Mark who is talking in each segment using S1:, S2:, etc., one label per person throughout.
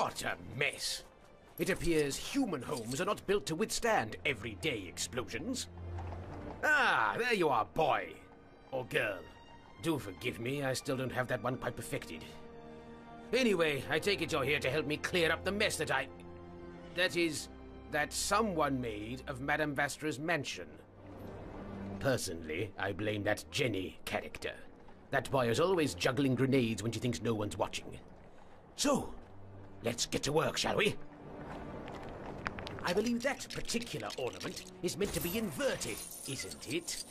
S1: What a mess. It appears human homes are not built to withstand everyday explosions. Ah, there you are, boy. Or girl. Do forgive me, I still don't have that one quite perfected. Anyway, I take it you're here to help me clear up the mess that I. That is, that someone made of Madame Vastra's mansion. Personally, I blame that Jenny character. That boy is always juggling grenades when she thinks no one's watching. So, let's get to work, shall we? I believe that particular ornament is meant to be inverted, isn't it?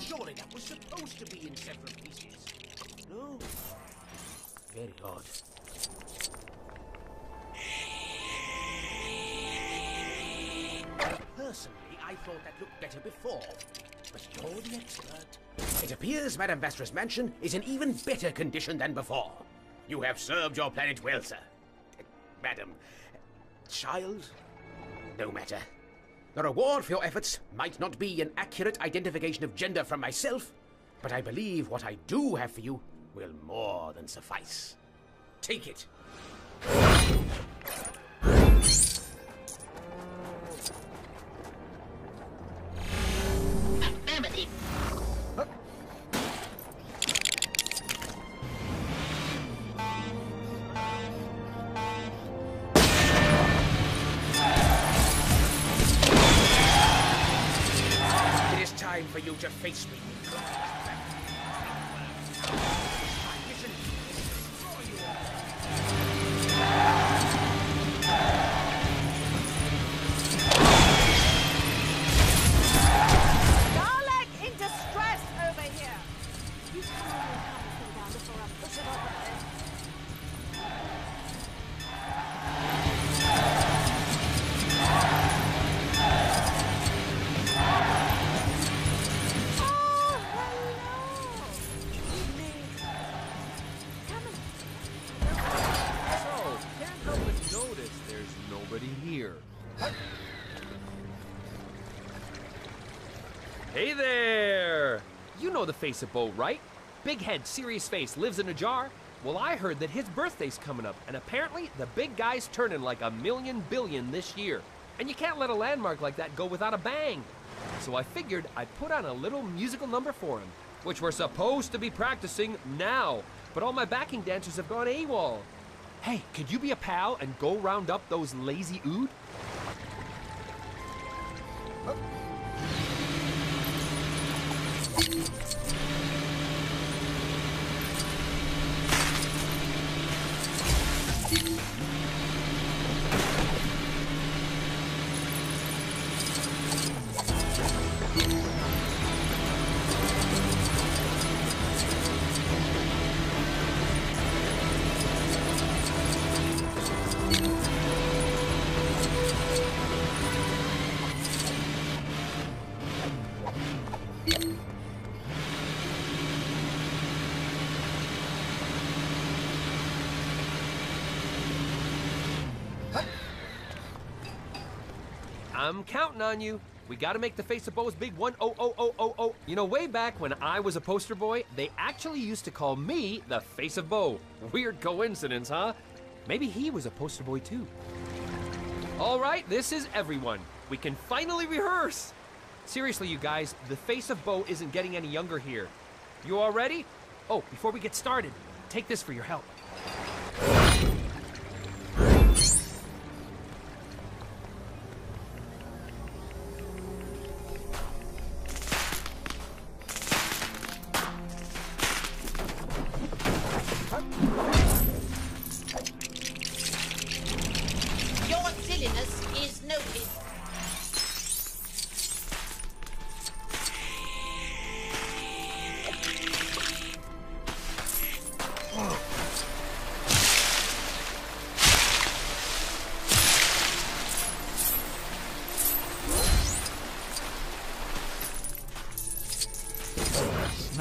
S1: Surely that was supposed to be in several pieces. No? Very odd. Personally, I thought that looked better before. But you're the expert. It appears Madame Vastra's mansion is in even better condition than before. You have served your planet well, sir. Madam. Child? No matter. The reward for your efforts might not be an accurate identification of gender from myself, but I believe what I do have for you will more than suffice. Take it. Face
S2: Boe, right? Big head, serious face, lives in a jar. Well, I heard that his birthday's coming up, and apparently the big guy's turning like a million billion this year. And you can't let a landmark like that go without a bang. So I figured I'd put on a little musical number for him, which we're supposed to be practicing now. But all my backing dancers have gone AWOL. Hey, could you be a pal and go round up those lazy ood? I'm counting on you. We gotta make the face of Boe's big one oh oh oh oh oh. You know, way back when I was a poster boy, they actually used to call me the face of Boe. Weird coincidence, huh? Maybe he was a poster boy too. All right, this is everyone. We can finally rehearse. Seriously, you guys, the face of Boe isn't getting any younger here. You all ready? Oh, before we get started, take this for your help.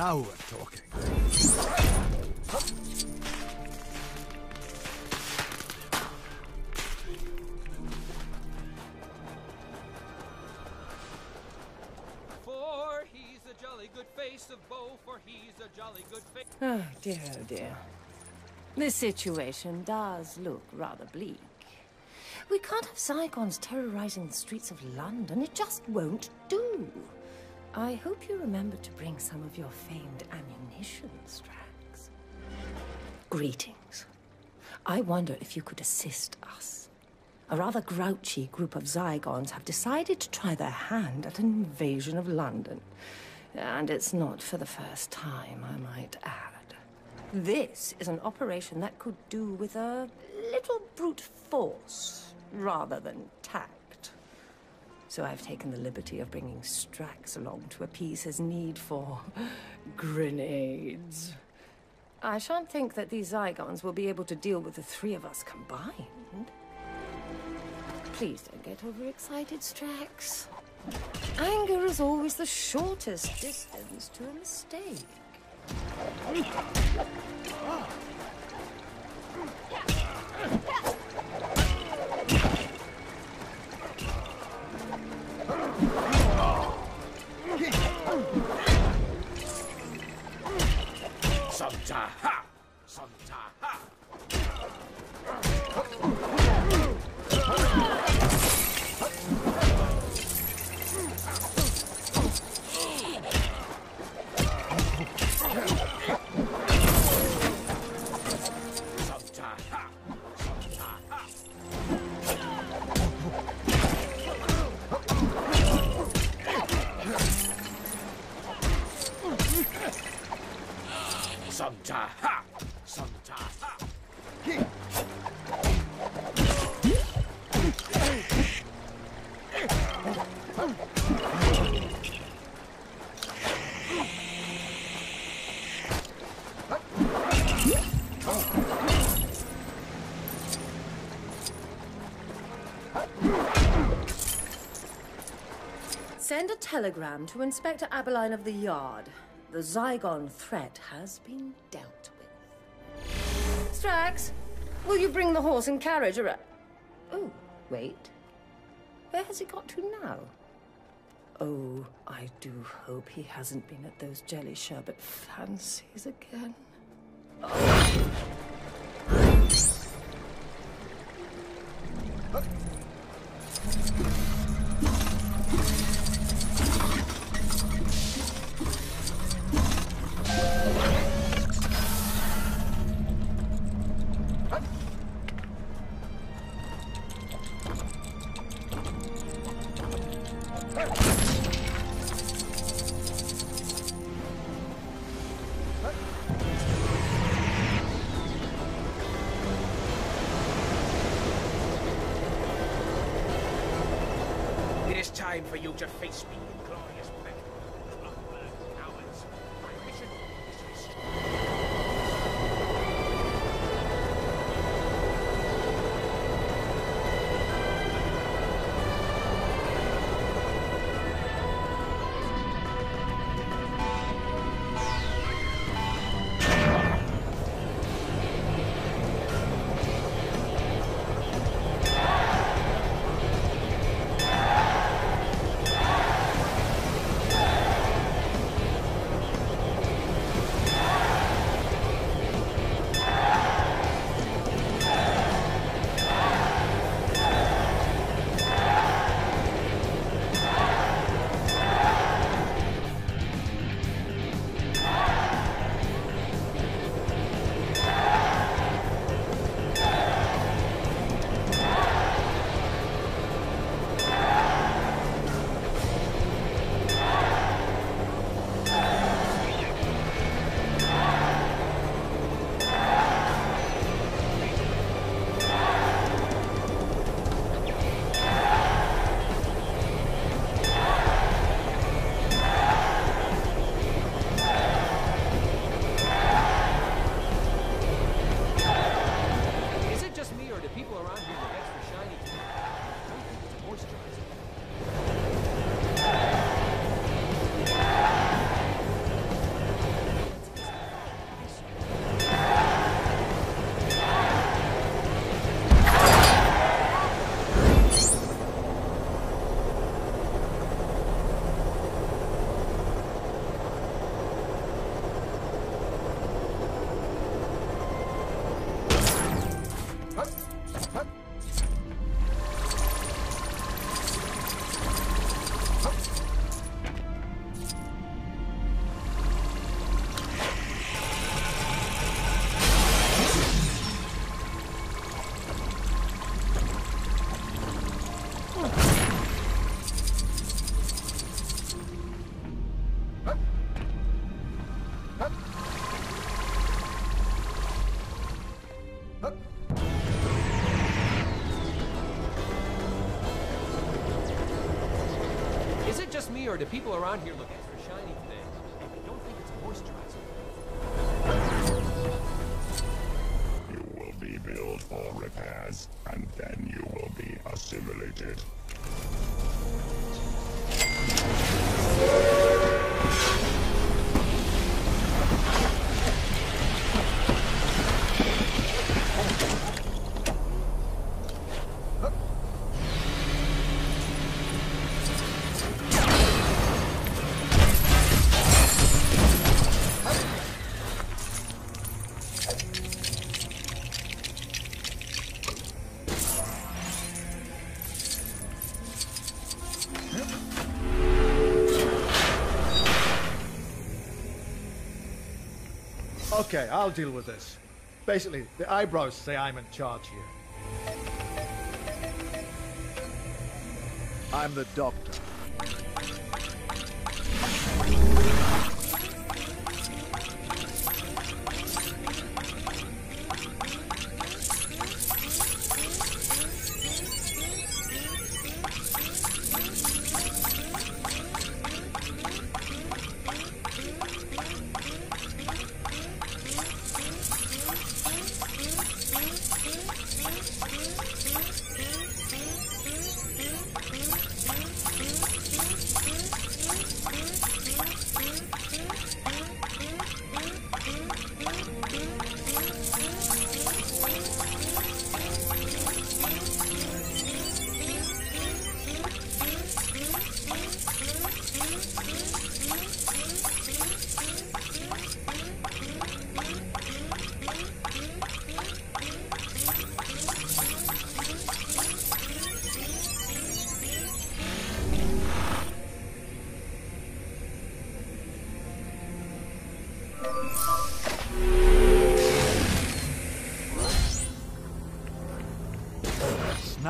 S3: Now we're talking.
S2: For he's a jolly good face of Boe, for he's a jolly good face.
S4: Oh dear, oh dear. This situation does look rather bleak. We can't have Zygons terrorizing the streets of London. It just won't do. I hope you remember to bring some of your famed ammunition, Strax. Greetings. I wonder if you could assist us. A rather grouchy group of Zygons have decided to try their hand at an invasion of London. And it's not for the first time, I might add. This is an operation that could do with a little brute force rather than tact. So I've taken the liberty of bringing Strax along to appease his need for grenades. I shan't think that these Zygons will be able to deal with the three of us combined. Please don't get overexcited, Strax. Anger is always the shortest distance to a mistake.
S1: Ah. Somta
S4: Send a telegram to Inspector Abberline of the Yard. The Zygon threat has been dealt with. Strax, will you bring the horse and carriage around? Oh, wait. Where has he got to now? Oh, I do hope he hasn't been at those jelly sherbet fancies again.
S1: It is time for you to face me
S2: me, or do people around here
S3: Okay, I'll deal with this. Basically, the eyebrows say I'm in charge here. I'm the doctor.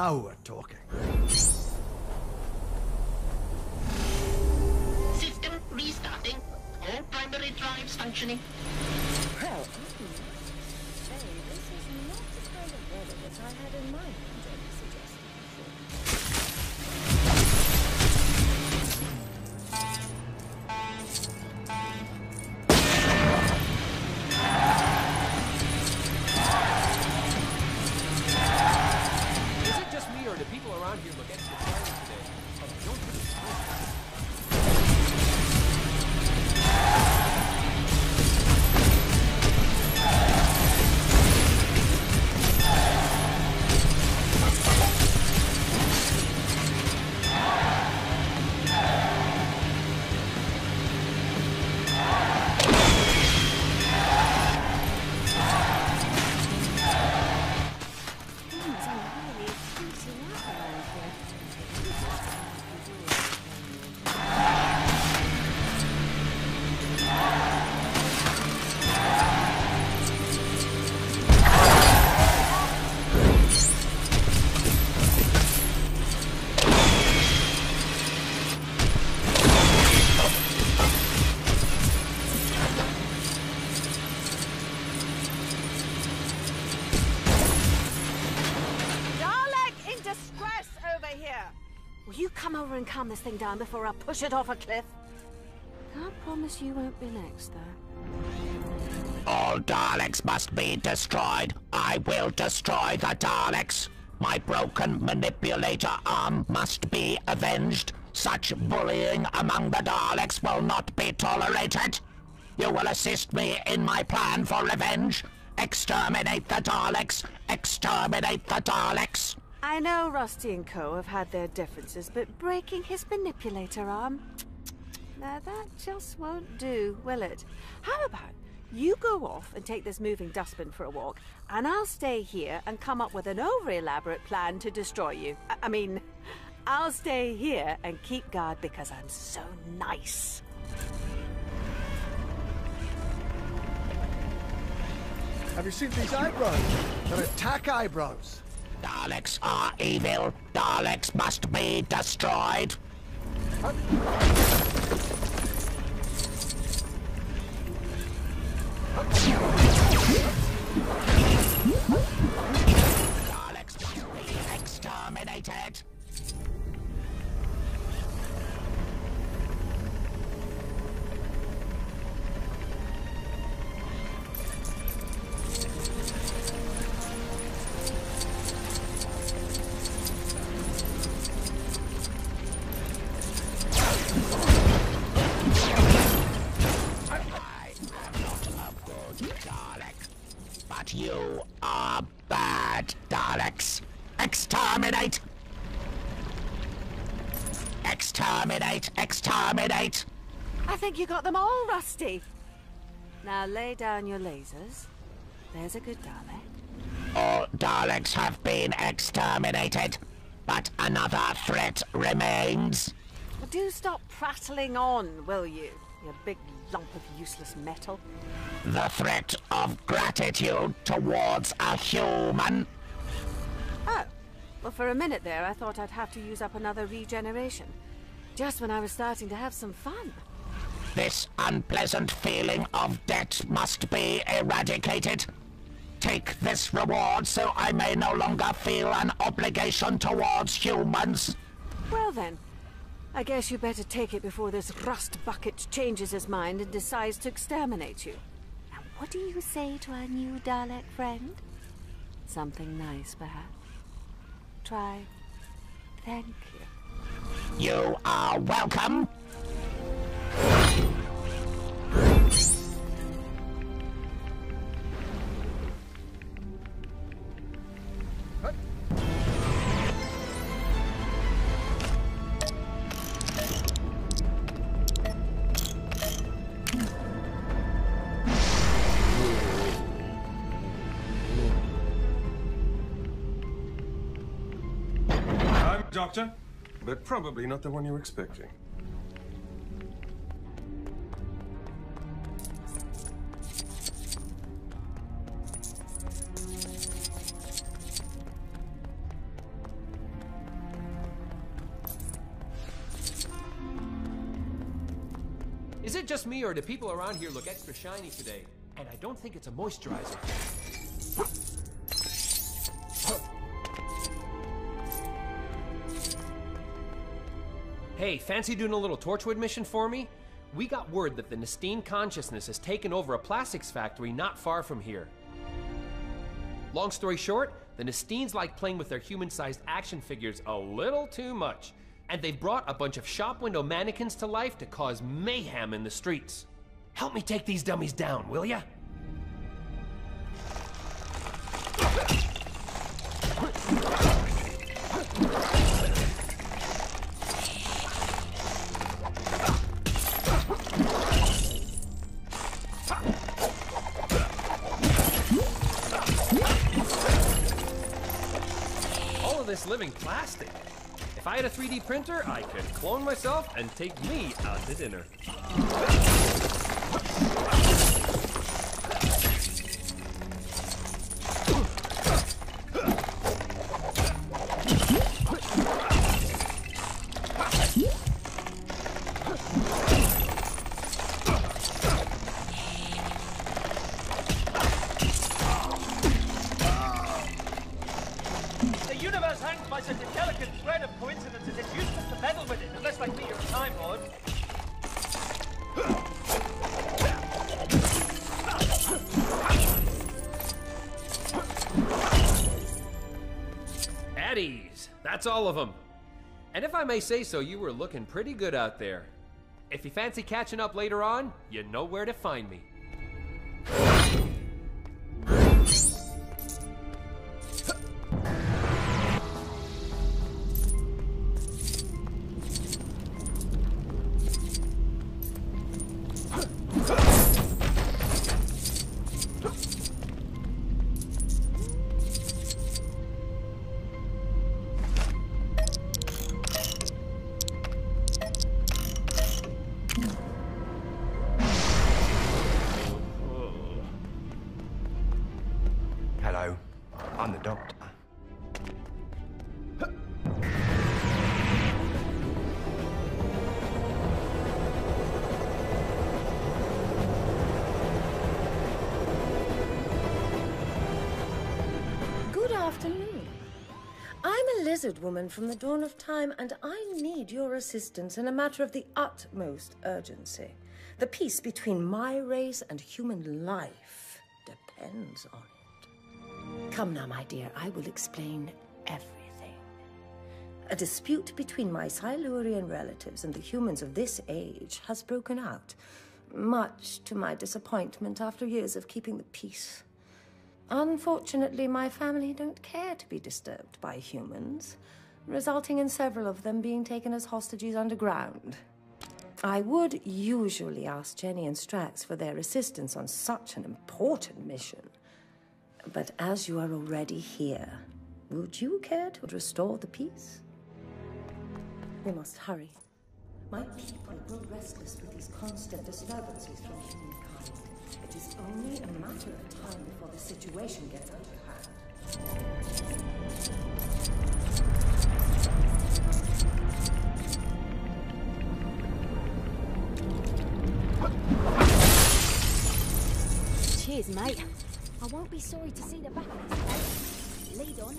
S3: Now we're talking.
S4: This
S5: thing down before I push it off a cliff? Can't promise you won't be next, though.
S6: All Daleks must be destroyed. I will destroy the Daleks. My broken manipulator arm must be avenged. Such bullying among the Daleks will not be tolerated. You will assist me in my plan for revenge. Exterminate the Daleks. Exterminate the Daleks.
S5: I know Rusty and Co. have had their differences, but breaking his manipulator arm. Now that just won't do, will it? How about you go off and take this moving dustbin for a walk, and I'll stay here and come up with an over elaborate plan to destroy you. I, I mean, I'll stay here and keep guard because I'm so nice.
S3: Have you seen these eyebrows? They're attack eyebrows.
S6: Daleks are evil. Daleks must be destroyed. Exterminate!
S5: I think you got them all, Rusty. Now lay down your lasers. There's a good Dalek.
S6: All Daleks have been exterminated, but another threat remains.
S5: Do stop prattling on, will you? You big lump of useless metal.
S6: The threat of gratitude towards a human.
S5: Oh. Well, for a minute there, I thought I'd have to use up another regeneration. Just when I was starting to have some fun.
S6: This unpleasant feeling of debt must be eradicated. Take this reward so I may no longer feel an obligation towards humans.
S5: Well then, I guess you better take it before this rust bucket changes his mind and decides to exterminate you. Now, what do you say to our new Dalek friend? Something nice, perhaps? Try. Thank you.
S6: You are welcome.
S7: Probably not the one you're expecting.
S2: Is it just me, or do people around here look extra shiny today? And I don't think it's a moisturizer. Hey, fancy doing a little Torchwood mission for me? We got word that the Nestene consciousness has taken over a plastics factory not far from here. Long story short, the Nestenes like playing with their human-sized action figures a little too much, and they've brought a bunch of shop window mannequins to life to cause mayhem in the streets. Help me take these dummies down, will ya? Living plastic. If I had a 3D printer, I could clone myself and take me out to dinner.
S8: Universe hangs by such a delicate thread of coincidences, it's useless to meddle with it, unless like me you're a Time Lord.
S2: Ease. That's all of them. And if I may say so, you were looking pretty good out there. If you fancy catching up later on, you know where to find me.
S4: Woman from the dawn of time, and I need your assistance in a matter of the utmost urgency. The peace between my race and human life depends on it. Come now, my dear, I will explain everything. A dispute between my Silurian relatives and the humans of this age has broken out, much to my disappointment after years of keeping the peace. Unfortunately, my family don't care to be disturbed by humans, resulting in several of them being taken as hostages underground. I would usually ask Jenny and Strax for their assistance on such an important mission. But as you are already here, would you care to restore the peace? We must hurry. My people grow restless with these constant disturbances from humankind. It is only a matter of time before the situation gets out of hand.
S9: Cheers, mate. I won't be sorry to see the back of this. Lead on.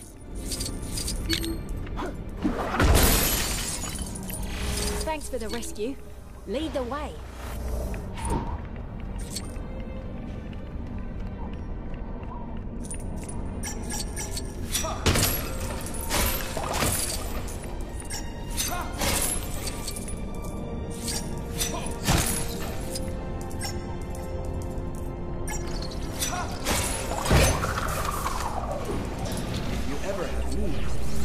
S9: Thanks for the rescue. Lead the way.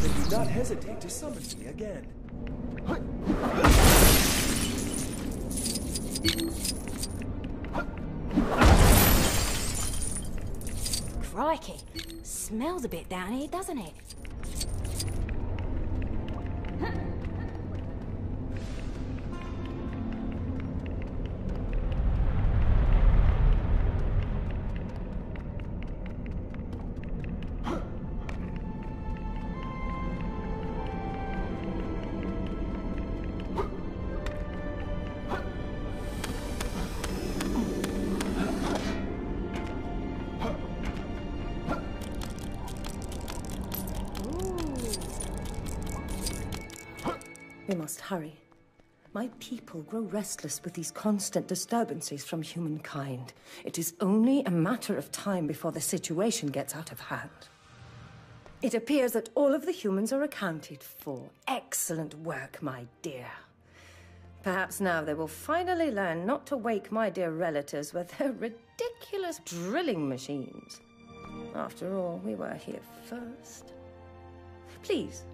S10: Then do not hesitate to summon me again.
S9: Crikey. Smells a bit down here, doesn't it?
S4: We must hurry. My people grow restless with these constant disturbances from humankind. It is only a matter of time before the situation gets out of hand. It appears that all of the humans are accounted for. Excellent work, my dear. Perhaps now they will finally learn not to wake my dear relatives with their ridiculous drilling machines. After all, we were here first. Please,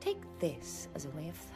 S4: take this as a way of thanks.